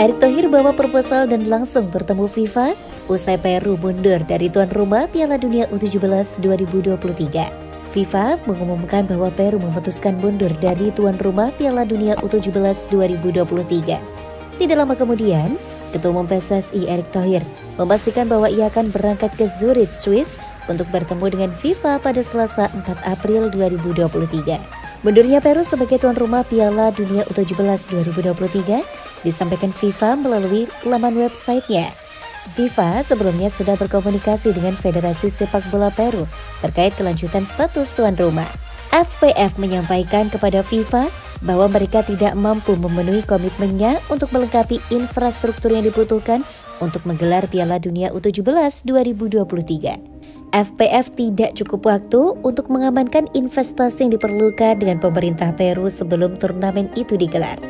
Erick Thohir bawa proposal dan langsung bertemu FIFA usai Peru mundur dari tuan rumah Piala Dunia U17 2023. FIFA mengumumkan bahwa Peru memutuskan mundur dari tuan rumah Piala Dunia U17 2023. Tidak lama kemudian, Ketua Umum PSSI Erick Thohir memastikan bahwa ia akan berangkat ke Zurich, Swiss untuk bertemu dengan FIFA pada Selasa 4 April 2023. Mundurnya Peru sebagai tuan rumah Piala Dunia U17 2023 disampaikan FIFA melalui laman websitenya. FIFA sebelumnya sudah berkomunikasi dengan Federasi Sepak Bola Peru terkait kelanjutan status tuan rumah. FPF menyampaikan kepada FIFA bahwa mereka tidak mampu memenuhi komitmennya untuk melengkapi infrastruktur yang dibutuhkan untuk menggelar Piala Dunia U17 2023. FPF tidak cukup waktu untuk mengamankan investasi yang diperlukan dengan pemerintah Peru sebelum turnamen itu digelar.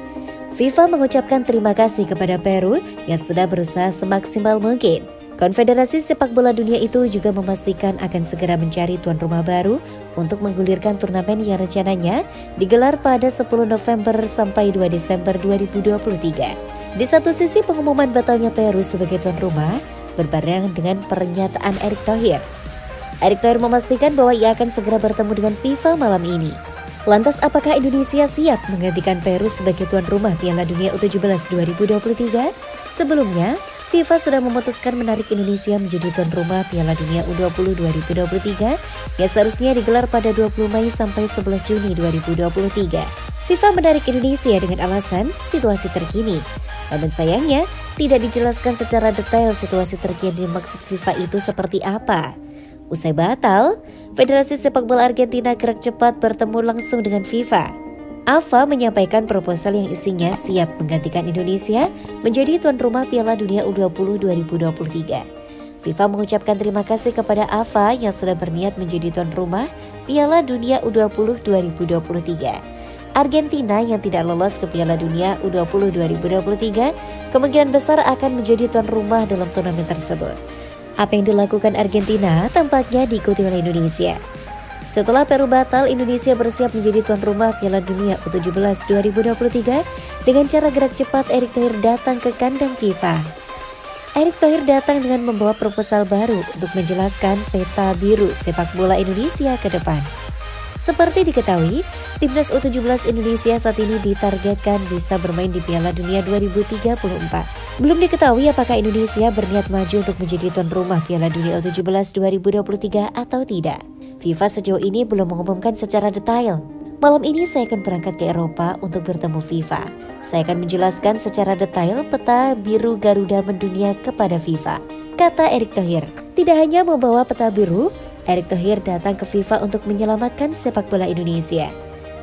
FIFA mengucapkan terima kasih kepada Peru yang sudah berusaha semaksimal mungkin. Konfederasi Sepak Bola Dunia itu juga memastikan akan segera mencari tuan rumah baru untuk menggulirkan turnamen yang rencananya digelar pada 10 November sampai 2 Desember 2023. Di satu sisi pengumuman batalnya Peru sebagai tuan rumah berbareng dengan pernyataan Erick Thohir Erick Thohir memastikan bahwa ia akan segera bertemu dengan FIFA malam ini. Lantas apakah Indonesia siap menggantikan Peru sebagai tuan rumah Piala Dunia U17 2023? Sebelumnya, FIFA sudah memutuskan menarik Indonesia menjadi tuan rumah Piala Dunia U20 2023 yang seharusnya digelar pada 20 Mei sampai 11 Juni 2023. FIFA menarik Indonesia dengan alasan situasi terkini. Namun sayangnya, tidak dijelaskan secara detail situasi terkini maksud FIFA itu seperti apa. Usai batal, Federasi Sepak Bola Argentina gerak cepat bertemu langsung dengan FIFA. AFA menyampaikan proposal yang isinya siap menggantikan Indonesia menjadi tuan rumah Piala Dunia U20 2023. FIFA mengucapkan terima kasih kepada AFA yang sudah berniat menjadi tuan rumah Piala Dunia U20 2023. Argentina yang tidak lolos ke Piala Dunia U20 2023 kemungkinan besar akan menjadi tuan rumah dalam turnamen tersebut. Apa yang dilakukan Argentina tampaknya diikuti oleh Indonesia. Setelah Peru batal, Indonesia bersiap menjadi tuan rumah Piala Dunia U17 2023 dengan cara gerak cepat Erick Thohir datang ke kandang FIFA. Erick Thohir datang dengan membawa proposal baru untuk menjelaskan peta biru sepak bola Indonesia ke depan. Seperti diketahui, timnas U17 Indonesia saat ini ditargetkan bisa bermain di Piala Dunia 2034. Belum diketahui apakah Indonesia berniat maju untuk menjadi tuan rumah Piala Dunia U17 2023 atau tidak. FIFA sejauh ini belum mengumumkan secara detail. Malam ini saya akan berangkat ke Eropa untuk bertemu FIFA. Saya akan menjelaskan secara detail peta biru Garuda mendunia kepada FIFA. Kata Erick Thohir, tidak hanya membawa peta biru, Erick Thohir datang ke FIFA untuk menyelamatkan sepak bola Indonesia.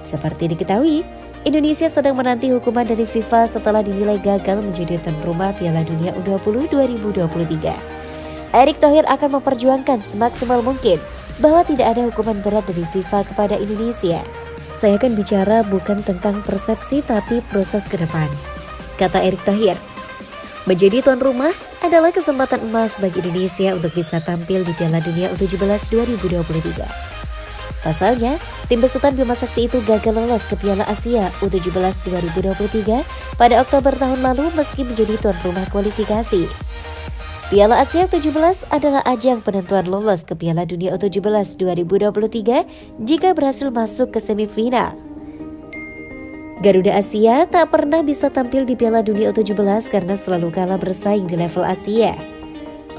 Seperti diketahui, Indonesia sedang menanti hukuman dari FIFA setelah dinilai gagal menjadi tuan rumah Piala Dunia U20 2023. Erick Thohir akan memperjuangkan semaksimal mungkin bahwa tidak ada hukuman berat dari FIFA kepada Indonesia. Saya akan bicara bukan tentang persepsi tapi proses ke depan, kata Erick Thohir. Menjadi tuan rumah adalah kesempatan emas bagi Indonesia untuk bisa tampil di Piala Dunia U17 2023. Pasalnya, tim besutan Bima Sakti itu gagal lolos ke Piala Asia U17 2023 pada Oktober tahun lalu meski menjadi tuan rumah kualifikasi. Piala Asia U17 adalah ajang penentuan lolos ke Piala Dunia U17 2023 jika berhasil masuk ke semifinal. Garuda Asia tak pernah bisa tampil di Piala Dunia U17 karena selalu kalah bersaing di level Asia.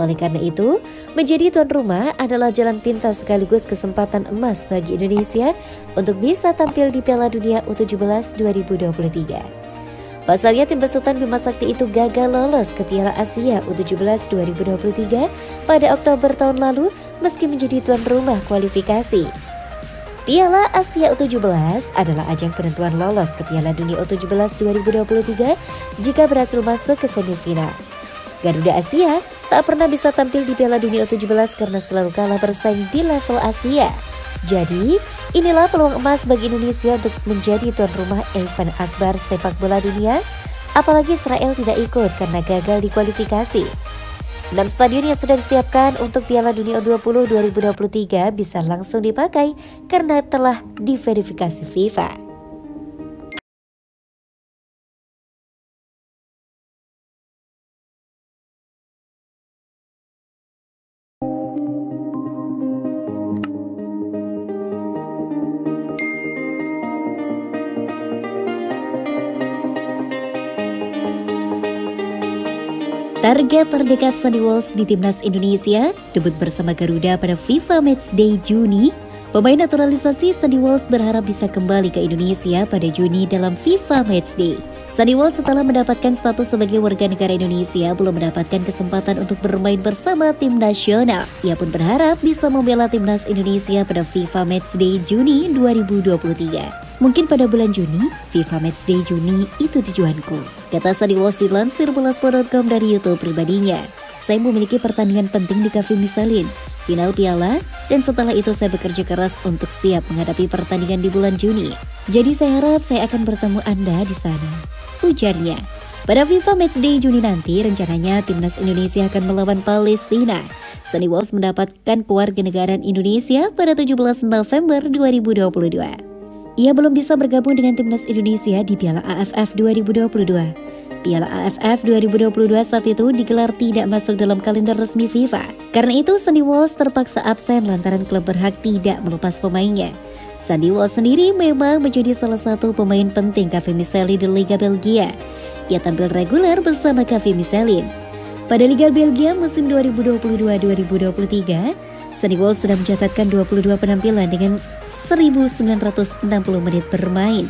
Oleh karena itu, menjadi tuan rumah adalah jalan pintas sekaligus kesempatan emas bagi Indonesia untuk bisa tampil di Piala Dunia U17 2023. Pasalnya tim besutan Bima Sakti itu gagal lolos ke Piala Asia U17 2023 pada Oktober tahun lalu meski menjadi tuan rumah kualifikasi. Piala Asia U17 adalah ajang penentuan lolos ke Piala Dunia U17 2023 jika berhasil masuk ke semifinal. Garuda Asia tak pernah bisa tampil di Piala Dunia U17 karena selalu kalah bersaing di level Asia. Jadi, inilah peluang emas bagi Indonesia untuk menjadi tuan rumah event akbar sepak bola dunia, apalagi Israel tidak ikut karena gagal di kualifikasi. 6 stadion yang sudah disiapkan untuk Piala Dunia U20 2023 bisa langsung dipakai karena telah diverifikasi FIFA. Target terdekat Sandy Walsh di timnas Indonesia debut bersama Garuda pada FIFA Matchday Juni Pemain naturalisasi Sandy Walsh berharap bisa kembali ke Indonesia pada Juni dalam FIFA Matchday. Sandy Walsh setelah mendapatkan status sebagai warga negara Indonesia belum mendapatkan kesempatan untuk bermain bersama tim nasional. Ia pun berharap bisa membela timnas Indonesia pada FIFA Matchday Juni 2023. Mungkin pada bulan Juni, FIFA Matchday Juni itu tujuanku. Kata Sandy Walsh dilansir bola.com dari YouTube pribadinya. Saya memiliki pertandingan penting di Cafe Misalin final piala, dan setelah itu saya bekerja keras untuk siap menghadapi pertandingan di bulan Juni. Jadi saya harap saya akan bertemu Anda di sana. Ujarnya. Pada FIFA Matchday Juni nanti, rencananya timnas Indonesia akan melawan Palestina. Sunny Walsh mendapatkan kewarganegaraan Indonesia pada 17 November 2022. Ia belum bisa bergabung dengan timnas Indonesia di Piala AFF 2022. Piala AFF 2022 saat itu digelar tidak masuk dalam kalender resmi FIFA. Karena itu, Sandy Walsh terpaksa absen lantaran klub berhak tidak melepas pemainnya. Sandy Walsh sendiri memang menjadi salah satu pemain penting Cafe Miseli di Liga Belgia. Ia tampil reguler bersama Cafe Miselin. Pada Liga Belgia musim 2022-2023, Sandy Walsh sudah mencatatkan 22 penampilan dengan 1960 menit bermain.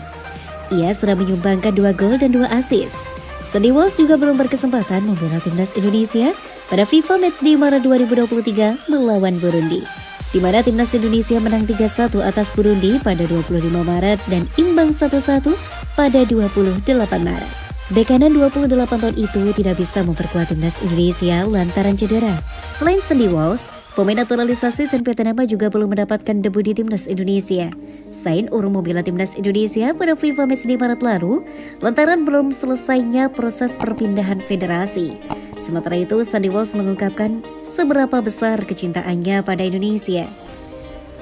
Ia sudah menyumbangkan dua gol dan dua assist. Sandy Walsh juga belum berkesempatan membela timnas Indonesia pada FIFA Matchday Maret 2023 melawan Burundi. Di mana timnas Indonesia menang 3-1 atas Burundi pada 25 Maret dan imbang 1-1 pada 28 Maret. Bek kanan 28 tahun itu tidak bisa memperkuat timnas Indonesia lantaran cedera. Selain Sandy Walsh, Pemain naturalisasi Sen Nama juga belum mendapatkan debut di timnas Indonesia. Sain urung membela timnas Indonesia pada FIFA Match di Maret lalu, lantaran belum selesainya proses perpindahan federasi. Sementara itu, Sandy Walsh mengungkapkan seberapa besar kecintaannya pada Indonesia.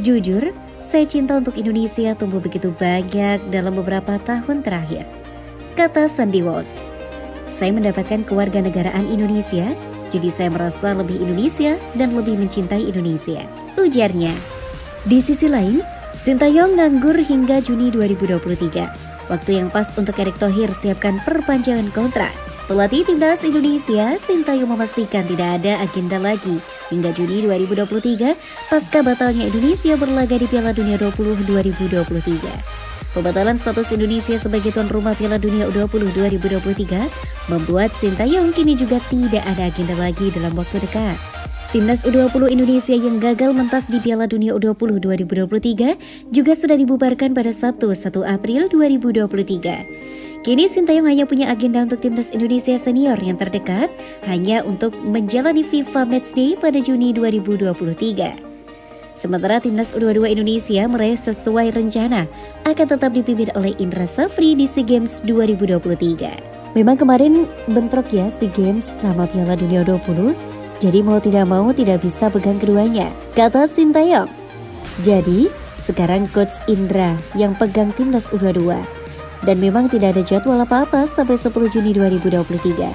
Jujur, saya cinta untuk Indonesia tumbuh begitu banyak dalam beberapa tahun terakhir. Kata Sandy Walsh, saya mendapatkan kewarganegaraan Indonesia jadi saya merasa lebih Indonesia dan lebih mencintai Indonesia. Ujarnya. Di sisi lain, Sintayong nganggur hingga Juni 2023. Waktu yang pas untuk Erick Thohir siapkan perpanjangan kontrak. Pelatih timnas Indonesia, Sintayong memastikan tidak ada agenda lagi hingga Juni 2023 pasca batalnya Indonesia berlaga di Piala Dunia 20 2023. Pembatalan status Indonesia sebagai tuan rumah Piala Dunia U20 2023 membuat Sintayong kini juga tidak ada agenda lagi dalam waktu dekat. Timnas U20 Indonesia yang gagal mentas di Piala Dunia U20 2023 juga sudah dibubarkan pada Sabtu 1 April 2023. Kini Sintayong hanya punya agenda untuk timnas Indonesia senior yang terdekat hanya untuk menjalani FIFA Matchday pada Juni 2023. Sementara timnas U22 Indonesia meraih sesuai rencana akan tetap dipimpin oleh Indra Safri di SEA Games 2023. Memang kemarin bentrok ya SEA Games sama Piala Dunia 20, jadi mau tidak mau tidak bisa pegang keduanya, kata Sintayong. Jadi, sekarang Coach Indra yang pegang timnas U22 dan memang tidak ada jadwal apa-apa sampai 10 Juni 2023.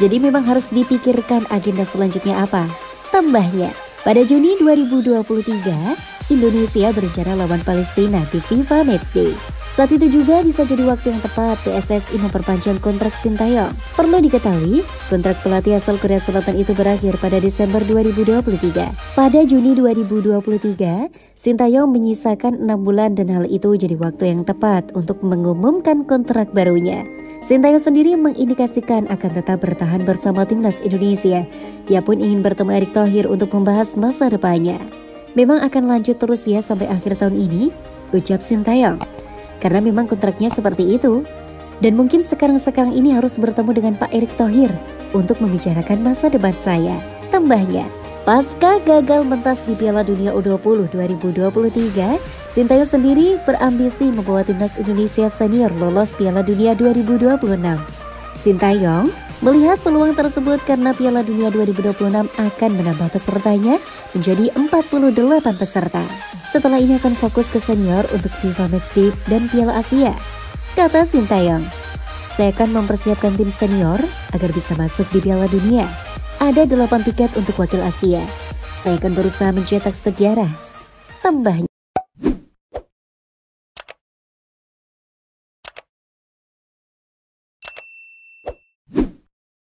Jadi memang harus dipikirkan agenda selanjutnya apa. Tambahnya, pada Juni 2023, Indonesia berencana lawan Palestina di FIFA Matchday. Saat itu juga bisa jadi waktu yang tepat PSSI memperpanjang kontrak Sintayong. Perlu diketahui, kontrak pelatih asal Korea Selatan itu berakhir pada Desember 2023. Pada Juni 2023, Sintayong menyisakan enam bulan dan hal itu jadi waktu yang tepat untuk mengumumkan kontrak barunya. Sintayong sendiri mengindikasikan akan tetap bertahan bersama timnas Indonesia. Ia pun ingin bertemu Erick Thohir untuk membahas masa depannya. Memang akan lanjut terus ya sampai akhir tahun ini, ucap Sintayong. Karena memang kontraknya seperti itu. Dan mungkin sekarang-sekarang ini harus bertemu dengan Pak Erick Thohir untuk membicarakan masa depan saya. Tambahnya, Pasca gagal mentas di Piala Dunia U20 2023, Sintayong sendiri berambisi membawa timnas Indonesia senior lolos Piala Dunia 2026. Sintayong melihat peluang tersebut karena Piala Dunia 2026 akan menambah pesertanya menjadi 48 peserta. Setelah ini akan fokus ke senior untuk FIFA Matchday dan Piala Asia. Kata Sintayong, saya akan mempersiapkan tim senior agar bisa masuk di Piala Dunia ada 8 tiket untuk wakil Asia. Saya akan berusaha mencetak sejarah. Tambahnya,